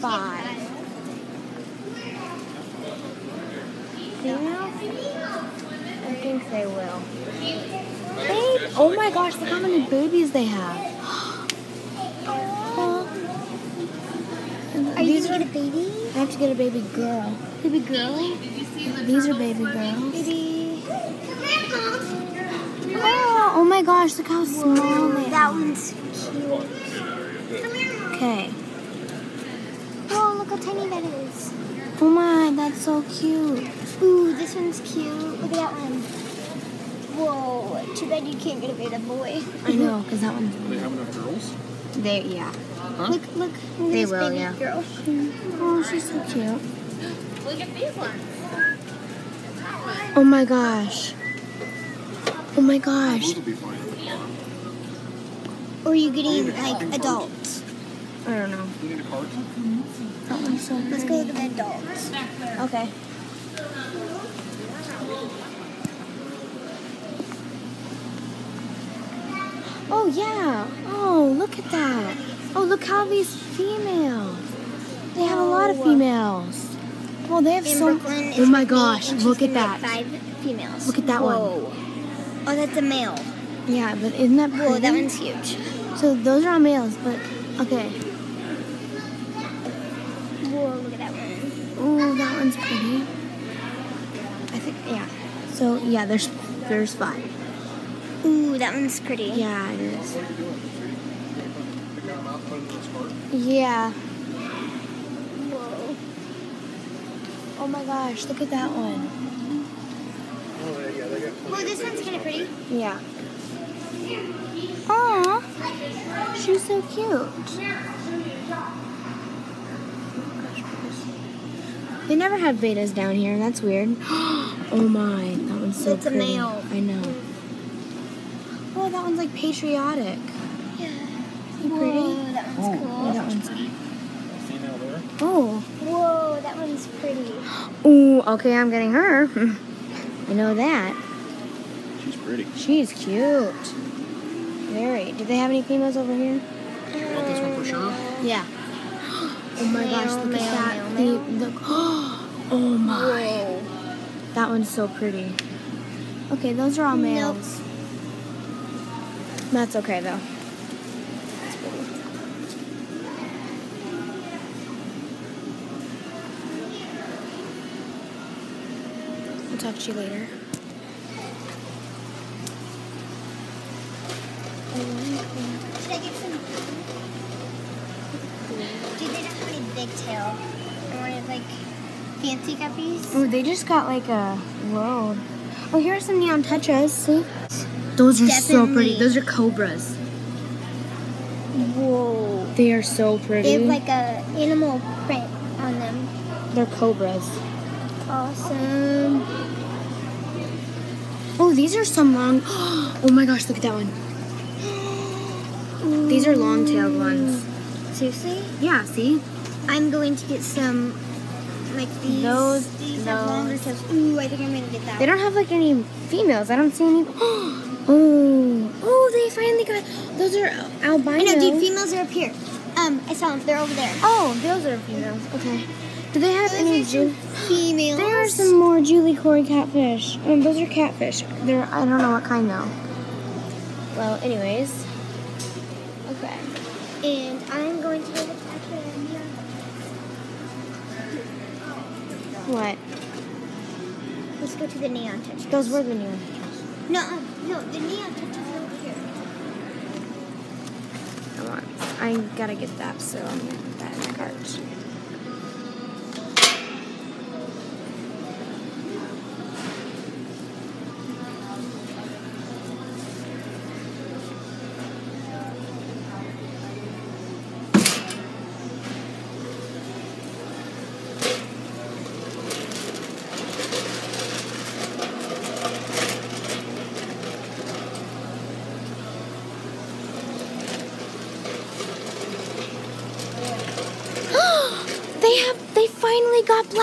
five. Female? I think they will. Babe, oh my gosh, look how many babies they have. Are you gonna are, get a baby? I have to get a baby girl. Baby girl? These are baby girls. Baby. Oh, oh my gosh, look how small they That are. one's cute. Okay. Oh, look how tiny that is. Oh my, that's so cute. Ooh, this one's cute. Look at that one. Whoa, too bad you can't get a betta boy. I know, because that one's. Do they have enough girls? They, yeah. Huh? Look, look, look They will, baby yeah. girl. Oh, she's so cute. Look at these ones. Oh my gosh. Oh my gosh. Those will be fine. Or are you getting like adults? I don't know. You need a cart? That one's so Let's go look at the dogs. Okay. Oh yeah. Oh, look at that. Oh, look how these females. They have a lot of Oh. females. Well, they have In so. Brooklynn, Oh my gosh! Look at that. get Five females. Look at that one. Whoa. Oh, that's a male. Yeah, but isn't that pretty? Whoa, that one's huge. So those are all males, but okay. Whoa, look at that one. Oh, that one's pretty. I think yeah. So yeah, there's there's five. Ooh, that one's pretty. Yeah, it is. What are you doing? Picking them out, putting them in this cart? Yeah. Whoa. Oh my gosh, look at that one. Oh, yeah, they got Whoa, this one's kind of pretty. Yeah. Aw, she's so cute. They never have bettas down here, and that's weird. Oh my, that one's so That's a pretty. male. I know. Oh, that one's like patriotic. Yeah. You pretty? Whoa, that one's Oh, cool. Oh, that one's. Female there. Oh. Whoa, that one's pretty. Ooh, okay, I'm getting her. I know that. She's pretty. She's cute. Very. Do they have any females over here? Uh, you want this one for sure? Yeah. Oh my gosh, look at that. The, the, oh my. Whoa. That one's so pretty. Okay, those are all Nope. males. That's okay though. I'll talk to you later. Should I get some? Do they not have any big tail? Or like fancy guppies? Oh, they just got like a load. Oh, here are some neon tetras. See? Those are so pretty. Those are cobras. Whoa. They are so pretty. They have like a animal print on them. They're cobras. Awesome. Oh, these are some long. Oh my gosh, look at that one. These are long-tailed ones. Seriously? Yeah, see? I'm going to get some like these. Those- these have longer those. Ooh, I think I'm gonna get that. They don't have like any females. I don't see any. Oh, oh, they finally got. Those are albino. I know, dude. Females are up here. Um, I saw them. They're over there. Oh, those are females. Okay. Do they have any? Those Ju- some females. there are some more julii Cory catfish. Um, those are catfish. They're I don't know what kind though. Well, anyways. Okay. And I'm going to go with actually. What? Let's go to the neon touch. Those were the neon new. No, uh, no, the neon touch is over here. Come on. I gotta get that, so I'm gonna put that in the cart.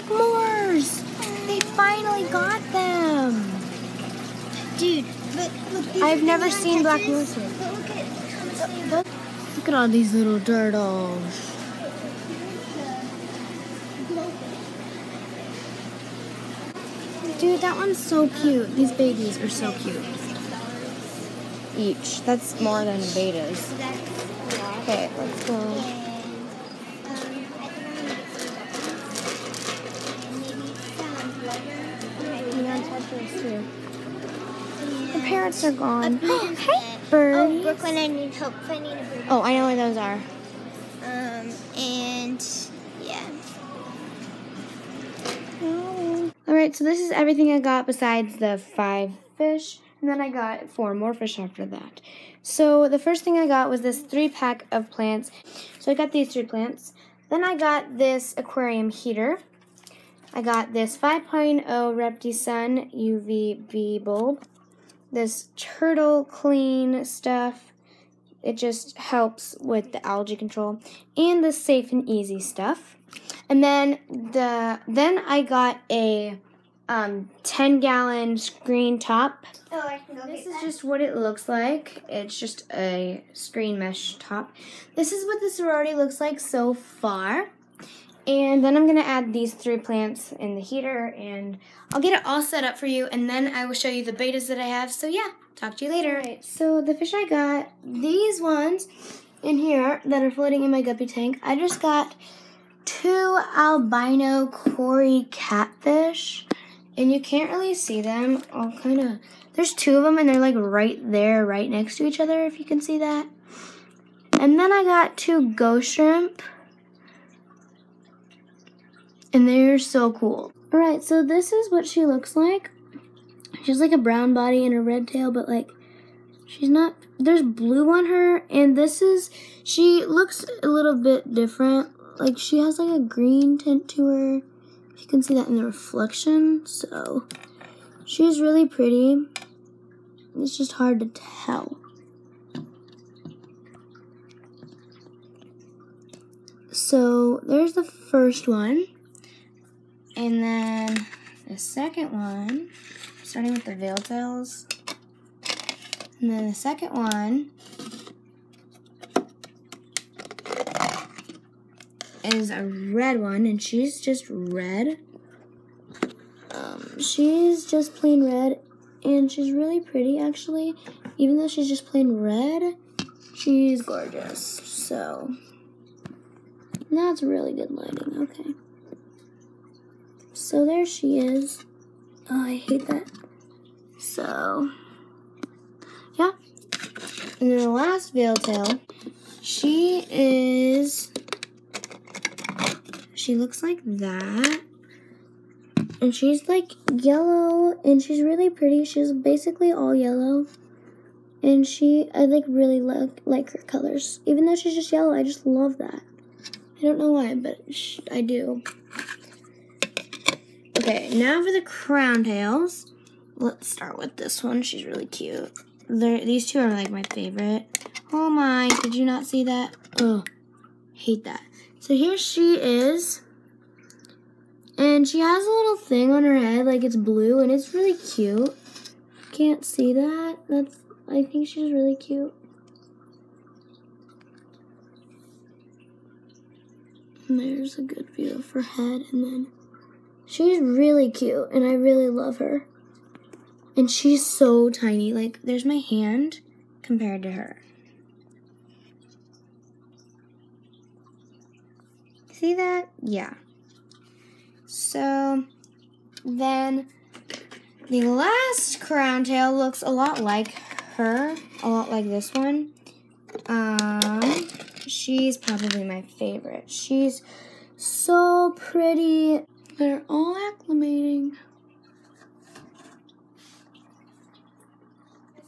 black moors! They finally got them! Dude, but look, I've never seen black moors. Look, look, look at all these little turtles. Dude, that one's so cute. These babies are so cute. Each. That's more than bettas. Okay, let's go. The parents are gone. hey, hey, Oh. Brooklynn, I need help finding a bird. Oh, I know where those are. Um, and yeah. All right, so this is everything I got besides the five fish, and then I got four more fish after that. So the first thing I got was this three pack of plants. So I got these three plants. Then I got this aquarium heater. I got this 5.0 Repti Sun UVB bulb. This turtle clean stuff. It just helps with the algae control and the safe and easy stuff. And then the then I got a um, 10 gallon screen top. Oh, I can go This is that. just what it looks like. It's just a screen mesh top. This is what the sorority looks like so far. And then I'm going to add these three plants in the heater and I'll get it all set up for you and then I will show you the bettas that I have. So yeah, talk to you later. Alright, so the fish I got, these ones in here that are floating in my guppy tank, I just got two albino Cory catfish. And you can't really see them. I'll kind of, there's two of them and they're like right there, right next to each other, if you can see that. And then I got two ghost shrimp. And they're so cool. Alright, so this is what she looks like. She's like a brown body and a red tail, but like, she's not, there's blue on her. And this is, she looks a little bit different. Like, she has like a green tint to her. You can see that in the reflection. So, she's really pretty. It's just hard to tell. So, there's the first one. And then the second one, starting with the veil tails. And then the second one is a red one, and she's just red. Um, she's just plain red, and she's really pretty actually. Even though she's just plain red, she's gorgeous. So, that's really good lighting. Okay. So there she is. Oh, I hate that. So, yeah. And then the last veil tail, she is she looks like that. And she's like yellow and she's really pretty. She's basically all yellow. And she, I like really like, like her colors. Even though she's just yellow, I just love that. I don't know why, but I do. Okay, now for the crown tails. Let's start with this one. She's really cute. They're, these two are like my favorite. Oh my, did you not see that? Oh, hate that. So here she is. And she has a little thing on her head, like it's blue, and it's really cute. Can't see that. That's I think she's really cute. And there's a good view of her head, and then she's really cute, and I really love her. And she's so tiny. Like, there's my hand compared to her. See that? Yeah. So then the last crown tail looks a lot like her, a lot like this one. Um, she's probably my favorite. She's so pretty. They're all acclimating.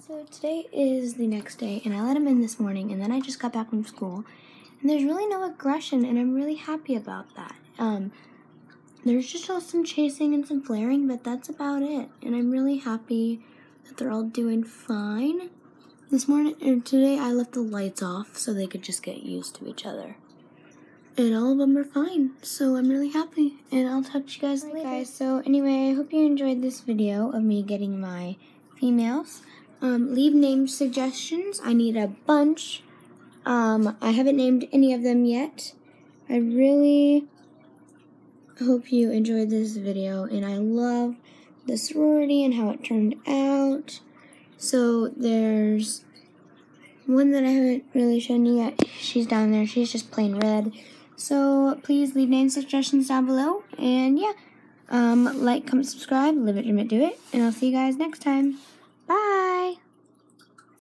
So today is the next day, and I let him in this morning, and then I just got back from school. And there's really no aggression, and I'm really happy about that. Um, there's just some chasing and some flaring, but that's about it. And I'm really happy that they're all doing fine. This morning, or today, I left the lights off so they could just get used to each other. And all of them are fine, so I'm really happy. And I'll talk to you guys later. guys, so anyway, I hope you enjoyed this video of me getting my females. Um, leave name suggestions. I need a bunch. Um, I haven't named any of them yet. I really hope you enjoyed this video, and I love the sorority and how it turned out. So there's one that I haven't really shown you yet. She's down there. She's just plain red. So please leave name suggestions down below. And yeah, um, like, comment, subscribe, live it, dream it, do it. And I'll see you guys next time.